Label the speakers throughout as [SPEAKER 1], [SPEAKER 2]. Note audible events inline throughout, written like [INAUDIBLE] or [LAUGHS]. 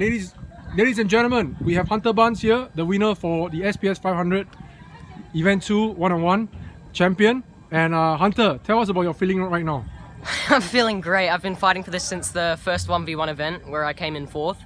[SPEAKER 1] Ladies, ladies and gentlemen, we have Hunter Barnes here, the winner for the SPS 500 Event 2 one-on-one champion. And uh, Hunter, tell us about your feeling right now. [LAUGHS]
[SPEAKER 2] I'm feeling great. I've been fighting for this since the first 1v1 event where I came in fourth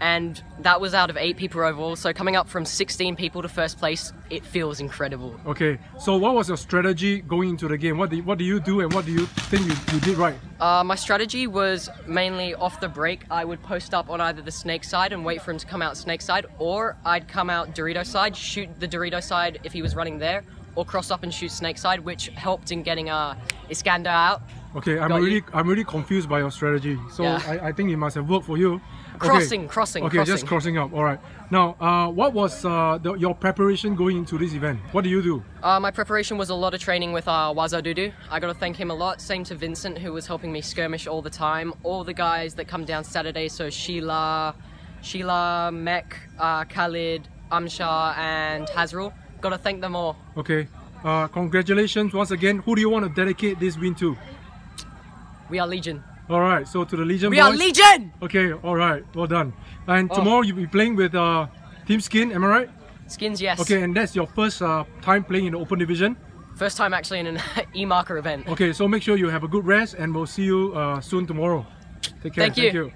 [SPEAKER 2] and that was out of eight people overall. So coming up from 16 people to first place, it feels incredible.
[SPEAKER 1] Okay, so what was your strategy going into the game? What do you, what do you do, and what do you think you, you did right?
[SPEAKER 2] Uh, my strategy was mainly off the break. I would post up on either the snake side and wait for him to come out snake side, or I'd come out Dorito side, shoot the Dorito side if he was running there, or cross up and shoot snake side, which helped in getting uh, Iskander out.
[SPEAKER 1] Okay, I'm
[SPEAKER 2] Got
[SPEAKER 1] really
[SPEAKER 2] you.
[SPEAKER 1] I'm really confused by your strategy. So
[SPEAKER 2] Yeah.
[SPEAKER 1] I, I think it must have worked for you. Okay.
[SPEAKER 2] Crossing, crossing,
[SPEAKER 1] Okay, just
[SPEAKER 2] crossing.
[SPEAKER 1] crossing up. All right. Now, uh, what was uh, the, your preparation going into this event? What do you do?
[SPEAKER 2] Uh, my preparation was a lot of training with uh, Waza Dudu. I got to thank him a lot. Same to Vincent, who was helping me skirmish all the time. All the guys that come down Saturday, so Sheila, Sheila, Mek, uh, Khalid, Amshar, and Hazrul. Got to thank them all.
[SPEAKER 1] Okay. Uh, congratulations once again. Who do you want to dedicate this win to?
[SPEAKER 2] We are Legion.
[SPEAKER 1] All right. So to the Legion
[SPEAKER 2] We are. Legion!
[SPEAKER 1] Okay. All right. Well done. And
[SPEAKER 2] Oh.
[SPEAKER 1] tomorrow you'll be playing with uh, Team Skin. Am I right?
[SPEAKER 2] Skins, yes.
[SPEAKER 1] Okay. And that's your first uh, time playing in the Open Division.
[SPEAKER 2] First time actually in an [LAUGHS] e-marker event.
[SPEAKER 1] Okay. So make sure you have a good rest, and we'll see you uh, soon tomorrow. Take care.
[SPEAKER 2] Thank you.